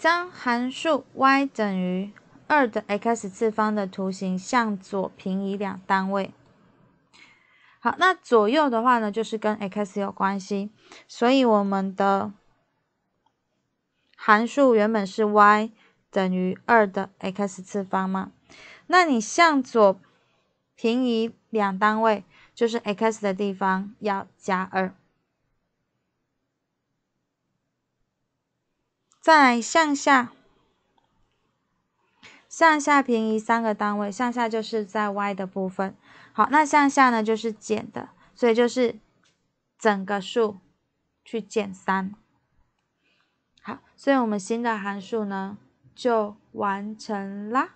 将函数 y 等于二的 x 次方的图形向左平移两单位。好，那左右的话呢，就是跟 x 有关系，所以我们的函数原本是 y 等于二的 x 次方嘛？那你向左平移两单位，就是 x 的地方要加二。再来向下，向下平移三个单位，向下就是在 y 的部分。好，那向下呢就是减的，所以就是整个数去减三。好，所以我们新的函数呢就完成啦。